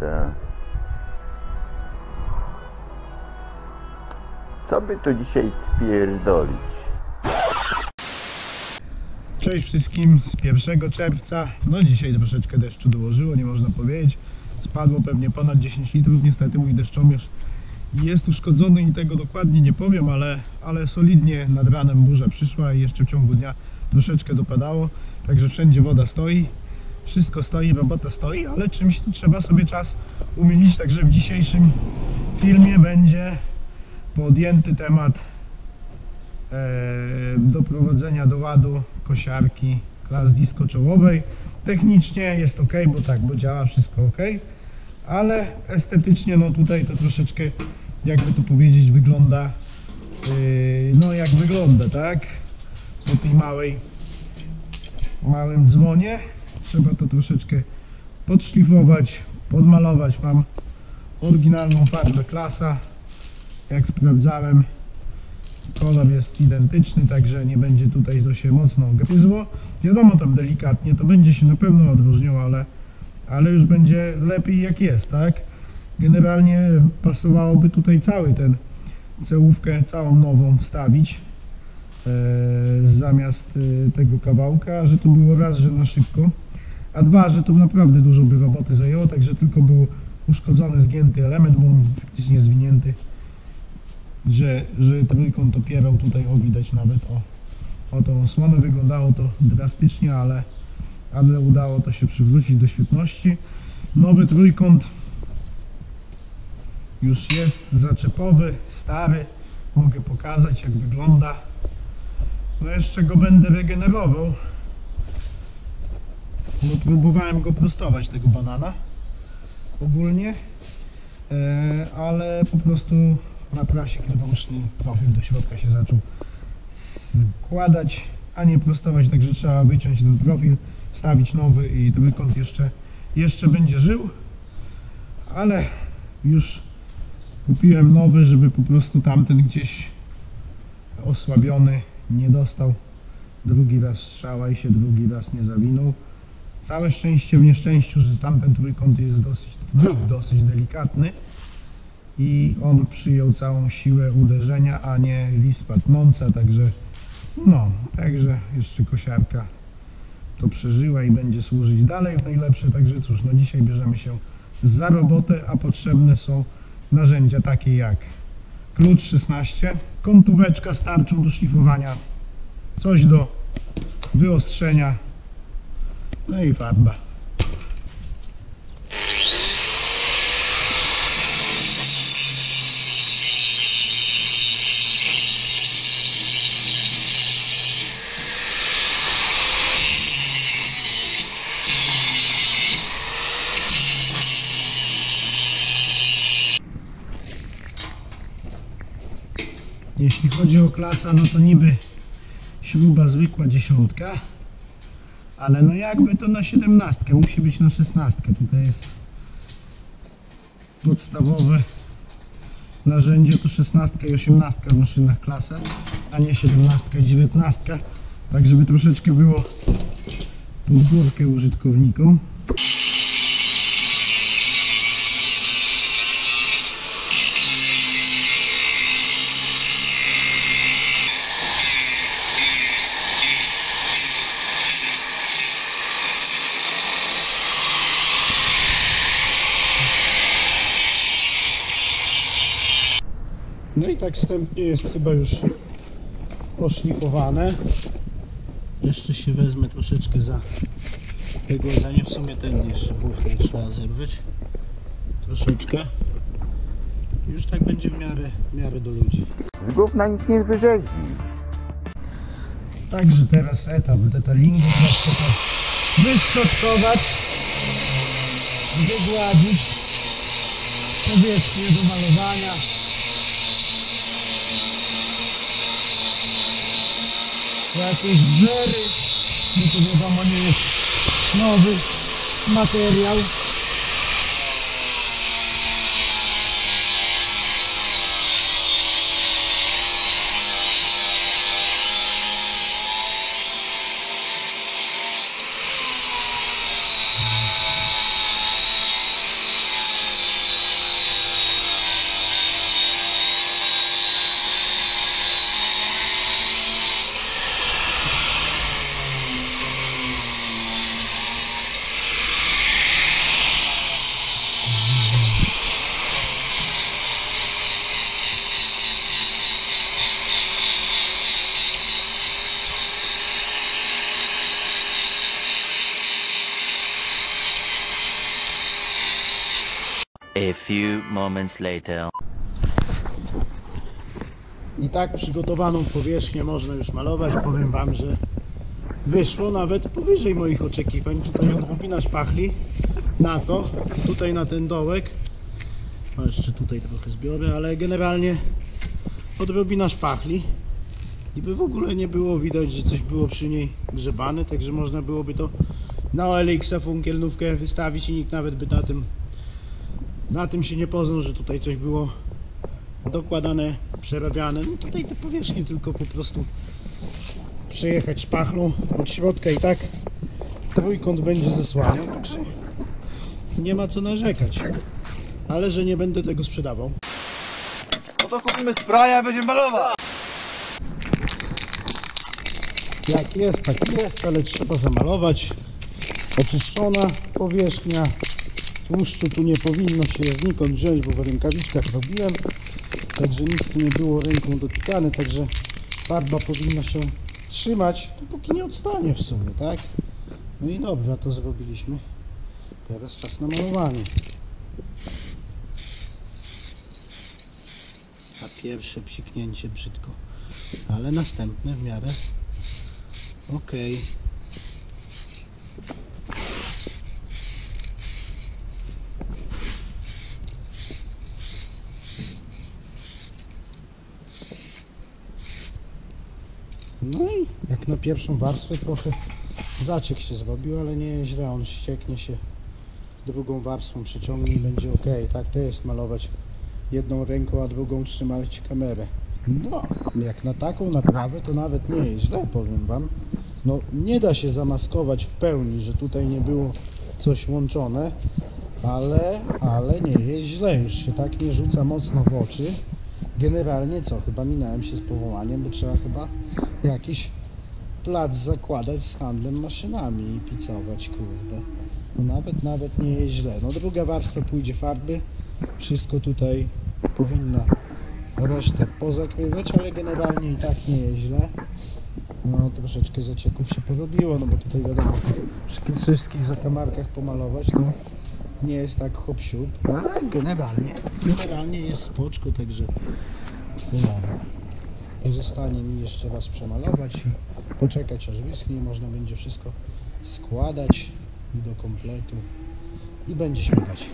Tak. Co by tu dzisiaj spierdolić? Cześć wszystkim z 1 czerwca. No dzisiaj troszeczkę deszczu dołożyło, nie można powiedzieć. Spadło pewnie ponad 10 litrów. Niestety mój deszczomierz jest uszkodzony i tego dokładnie nie powiem, ale, ale solidnie nad ranem burza przyszła i jeszcze w ciągu dnia troszeczkę dopadało. Także wszędzie woda stoi. Wszystko stoi, robota stoi, ale czymś trzeba sobie czas umilić. Także w dzisiejszym filmie będzie podjęty temat e, doprowadzenia do ładu kosiarki klas disco czołowej. Technicznie jest ok, bo tak, bo działa wszystko ok, ale estetycznie no tutaj to troszeczkę, jakby to powiedzieć, wygląda yy, no jak wygląda, tak? Po tej małej małym dzwonie trzeba to troszeczkę podszlifować, podmalować. Mam oryginalną farbę klasa, jak sprawdzałem kolor jest identyczny, także nie będzie tutaj to się mocno gryzło. Wiadomo tam delikatnie, to będzie się na pewno odróżniało, ale, ale już będzie lepiej jak jest, tak? Generalnie pasowałoby tutaj cały ten cełówkę całą nową wstawić e, zamiast e, tego kawałka, że to było raz, że na szybko, a dwa, że to naprawdę dużo by roboty zajęło, także tylko był uszkodzony, zgięty element, bo on faktycznie zwinięty że, że trójkąt opierał tutaj, o widać nawet o, o tą osłonę, wyglądało to drastycznie, ale, ale udało to się przywrócić do świetności. Nowy trójkąt już jest zaczepowy, stary, mogę pokazać jak wygląda. No jeszcze go będę regenerował, bo próbowałem go prostować tego banana ogólnie, e, ale po prostu na prasie hydrauliczny profil do środka się zaczął składać, a nie prostować, także trzeba wyciąć ten profil, wstawić nowy i trójkąt jeszcze, jeszcze będzie żył, ale już kupiłem nowy, żeby po prostu tamten gdzieś osłabiony nie dostał drugi raz strzała i się drugi raz nie zawinął. Całe szczęście w nieszczęściu, że tamten trójkąt jest dosyć, był dosyć delikatny i on przyjął całą siłę uderzenia, a nie lispa tnąca, także no, także jeszcze kosiarka to przeżyła i będzie służyć dalej w najlepsze, także cóż, no dzisiaj bierzemy się za robotę, a potrzebne są narzędzia takie jak klucz 16, kątóweczka starczą do szlifowania, coś do wyostrzenia, no i farba. Jeśli chodzi o klasa, no to niby śruba zwykła dziesiątka, ale no jakby to na siedemnastkę, musi być na szesnastkę. Tutaj jest podstawowe narzędzie to szesnastka i osiemnastka w maszynach klasa, a nie siedemnastka i dziewiętnastka, tak żeby troszeczkę było pod górkę użytkownikom. No i tak wstępnie jest chyba już poszlifowane. Jeszcze się wezmę troszeczkę za wygładzenie. W sumie ten jeszcze burkę trzeba zerwać. Troszeczkę. Już tak będzie w miarę, w miarę do ludzi. Z gówna nic nie wyrzeźbisz. Także teraz etap detalingu. Troszkę to wyszczotkować, wygładzić powierzchnię do malowania. Jakieś brzery, bo to wiadomo nie jest nowy materiał. A few moments later. I tak przygotowaną powierzchnię można już malować. Powiem Wam, że wyszło nawet powyżej moich oczekiwań. Tutaj odrobina szpachli na to, tutaj na ten dołek. O, jeszcze tutaj trochę zbiorę, ale generalnie odrobina szpachli. I by w ogóle nie było widać, że coś było przy niej grzebane, także można byłoby to na OLX-a funkielnówkę wystawić i nikt nawet by na tym na tym się nie poznał, że tutaj coś było dokładane, przerabiane. No tutaj te powierzchnie tylko po prostu przejechać szpachlą od środka i tak trójkąt będzie zasłaniał, także nie ma co narzekać. Ale że nie będę tego sprzedawał. No to kupimy spraya, będziemy malować. Jak jest, tak jest, ale trzeba zamalować. Oczyszczona powierzchnia. Tłuszczu tu nie powinno się znikąd wziąć, bo w rękawiczkach robiłem. Także nic tu nie było ręką dotykane, także farba powinna się trzymać, dopóki nie odstanie w sumie, tak? No i dobra, to zrobiliśmy. Teraz czas na malowanie. A pierwsze psiknięcie brzydko, ale następne w miarę Okej. No i jak na pierwszą warstwę trochę zaciek się zrobił, ale nie źle, on ścieknie się drugą warstwą, przyciągnie i będzie ok. Tak to jest malować jedną ręką, a drugą trzymać kamerę. No, jak na taką naprawę to nawet nie jest źle, powiem Wam. No, nie da się zamaskować w pełni, że tutaj nie było coś łączone, ale, ale nie jest źle, już się tak nie rzuca mocno w oczy. Generalnie co, chyba minąłem się z powołaniem, bo trzeba chyba jakiś plac zakładać z handlem maszynami i picować, kurde. No nawet, nawet nie jest źle. No druga warstwa pójdzie farby, wszystko tutaj powinno resztę pozakrywać, ale generalnie i tak nie jest źle. No troszeczkę zacieków się porobiło, no bo tutaj wiadomo, wszystkich zakamarkach pomalować, no nie jest tak hop siup, ale generalnie, generalnie jest spoczko, także no, pozostanie mi jeszcze raz przemalować i poczekać aż wyschnie. Można będzie wszystko składać do kompletu. I będzie śmigać.